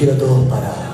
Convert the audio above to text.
quiero a todos parados.